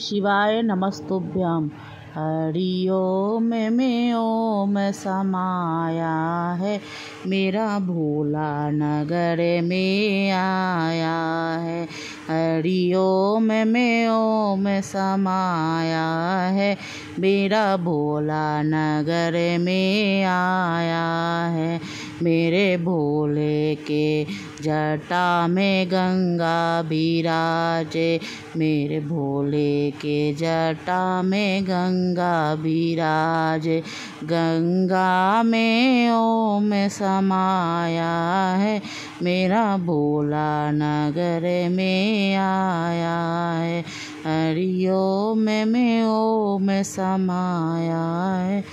शिवाय नमस्तुभ्यम हरि ओम में ओम समाया है। मेरा भोला नगर में आया है। हरि ओम में ओम समाया है। मेरा भोला नगर में आया है। मेरे भोले के जटा में गंगा बिराजे। मेरे भोले के जटा में गंगा बिराजे। गंगा में ओम समाया है। मेरा भोला नगर में आया है। हरि ओम में ओम समाया है।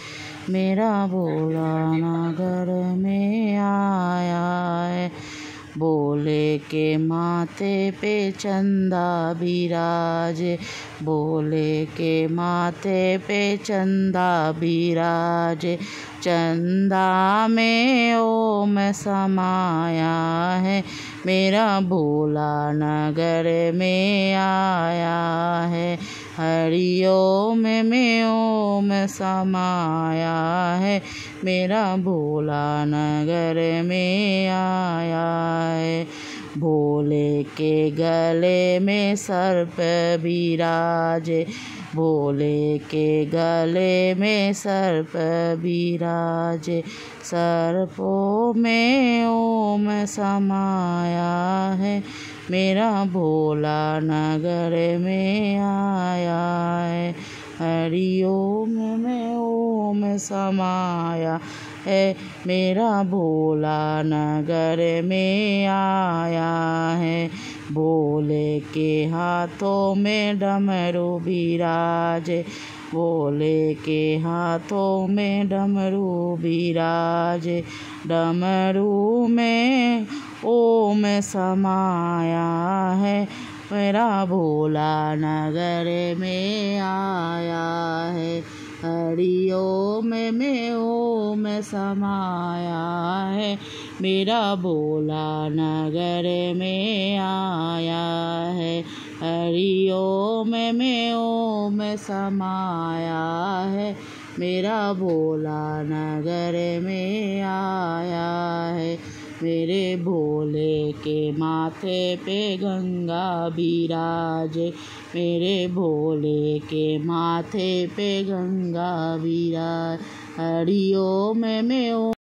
मेरा भोला नगर में आया है। बोले के माथे पे चंदा बिराजे। बोले के माथे पे चंदा बिराजे। चंदा में ओम समाया है। मेरा भोला नगर में आया है। हरि ओम में ओम समाया है। मेरा भोला नगर में आया है। भोले के गले में सर्प बिराजे भोले के गले में सर्प बिराजे सर्पों में ओम समाया है। मेरा भोला नगर में आया है। हरि ओम में ओम समाया है। मेरा भोला नगर में आया है। भोले के हाथों में डमरू बिराजे भोले के हाथों में डमरू बिराजे डमरू में ओम समाया है, मेरा भोला नगर में आया है। हरि ओम में ओम समाया है, मेरा भोला नगर में आया है। हरि ओम में ओम समाया है, मेरा भोला नगर में आया है। मेरे भोले के माथे पे गंगा विराजे। मेरे भोले के माथे पे गंगा विराज। हरिओ ओम में